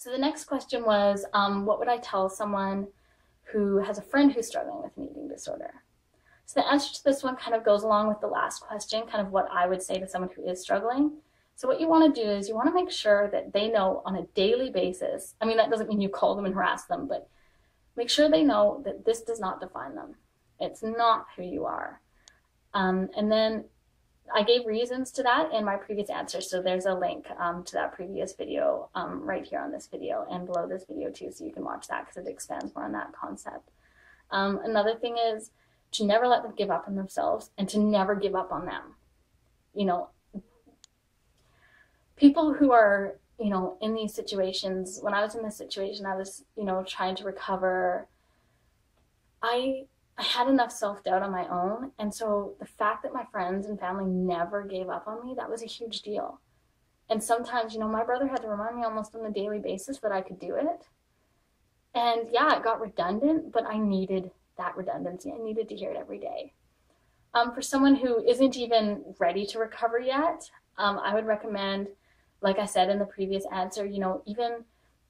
So the next question was, um, what would I tell someone who has a friend who's struggling with an eating disorder? So the answer to this one kind of goes along with the last question, kind of what I would say to someone who is struggling. So what you want to do is you want to make sure that they know on a daily basis. I mean, that doesn't mean you call them and harass them, but make sure they know that this does not define them. It's not who you are. Um, and then I gave reasons to that in my previous answer. So there's a link um, to that previous video um, right here on this video and below this video too. So you can watch that because it expands more on that concept. Um, another thing is to never let them give up on themselves and to never give up on them. You know, people who are, you know, in these situations, when I was in this situation, I was, you know, trying to recover. I I had enough self doubt on my own. And so the fact that my friends and family never gave up on me, that was a huge deal. And sometimes, you know, my brother had to remind me almost on a daily basis that I could do it. And yeah, it got redundant, but I needed that redundancy. I needed to hear it every day. Um, for someone who isn't even ready to recover yet, um, I would recommend, like I said in the previous answer, you know, even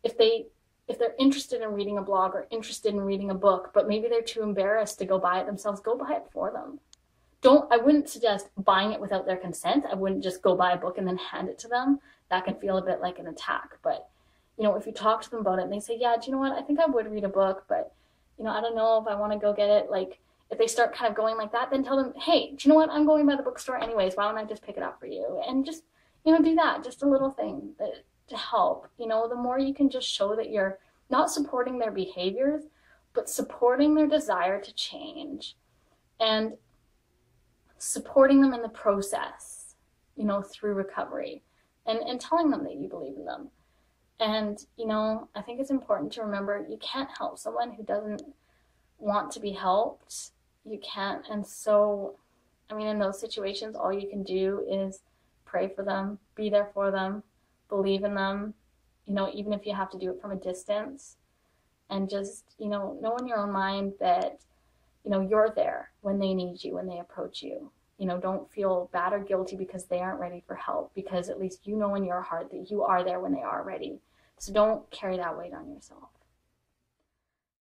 if they if they're interested in reading a blog or interested in reading a book, but maybe they're too embarrassed to go buy it themselves, go buy it for them. Don't I wouldn't suggest buying it without their consent. I wouldn't just go buy a book and then hand it to them. That can feel a bit like an attack. But you know, if you talk to them about it and they say, Yeah, do you know what? I think I would read a book, but you know, I don't know if I want to go get it. Like if they start kind of going like that, then tell them, Hey, do you know what? I'm going by the bookstore anyways. Why don't I just pick it up for you? And just, you know, do that. Just a little thing that to help. You know, the more you can just show that you're not supporting their behaviors, but supporting their desire to change and supporting them in the process, you know, through recovery and, and telling them that you believe in them. And, you know, I think it's important to remember you can't help someone who doesn't want to be helped. You can't. And so, I mean, in those situations, all you can do is pray for them, be there for them, believe in them, you know, even if you have to do it from a distance. And just, you know, know in your own mind that, you know, you're there when they need you, when they approach you. You know, don't feel bad or guilty because they aren't ready for help, because at least you know in your heart that you are there when they are ready. So don't carry that weight on yourself.